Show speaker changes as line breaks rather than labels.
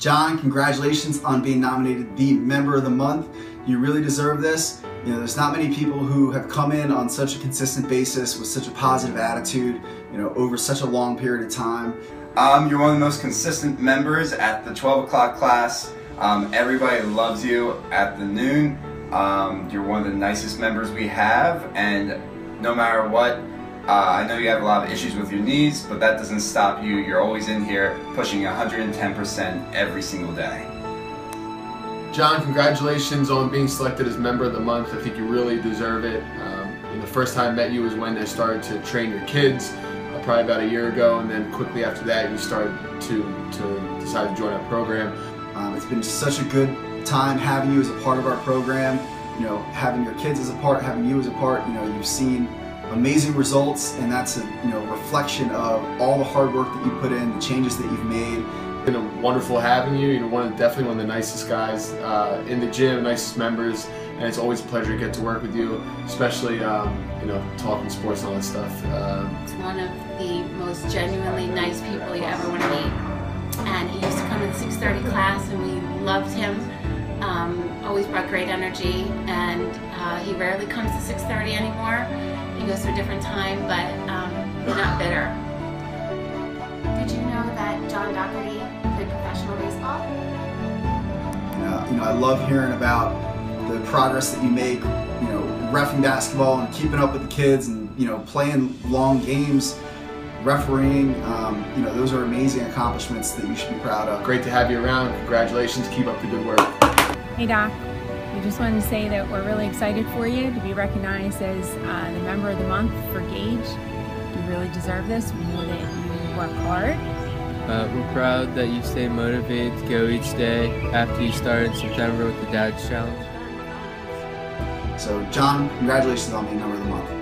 John, congratulations on being nominated the Member of the Month. You really deserve this. You know, there's not many people who have come in on such a consistent basis with such a positive attitude, you know, over such a long period of time.
Um, you're one of the most consistent members at the 12 o'clock class. Um, everybody loves you at the noon. Um, you're one of the nicest members we have, and no matter what, uh, I know you have a lot of issues with your knees, but that doesn't stop you. You're always in here pushing 110% every single day.
John, congratulations on being selected as Member of the Month. I think you really deserve it. Um, the first time I met you was when I started to train your kids, uh, probably about a year ago, and then quickly after that you started to, to decide to join our program.
Um, it's been such a good time having you as a part of our program. You know, having your kids as a part, having you as a part. You know, you've seen amazing results, and that's a you know reflection of all the hard work that you put in, the changes that you've made.
It's been a wonderful having you. You're one of, definitely one of the nicest guys uh, in the gym, nicest members, and it's always a pleasure to get to work with you, especially um, you know talking sports and all that stuff.
Um, it's one of the most genuinely nice people you ever want to meet, and he used to come in 6:30 class, and we loved him. Um, always brought great energy, and uh, he rarely comes to 6:30 anymore. He goes to a different time, but um, he's not bitter.
Did you know that John Doherty played professional baseball?
Uh, you know, I love hearing about the progress that you make. You know, refing basketball and keeping up with the kids, and you know, playing long games refereeing, um, you know, those are amazing accomplishments that you should be proud of.
Great to have you around. Congratulations. Keep up the good work.
Hey, Doc. We just wanted to say that we're really excited for you to be recognized as uh, the Member of the Month for Gage. You really deserve this. We know that you work hard.
Uh, we're proud that you stay motivated to go each day after you started in September with the Dad's Challenge.
So, John, congratulations on being Member of the Month.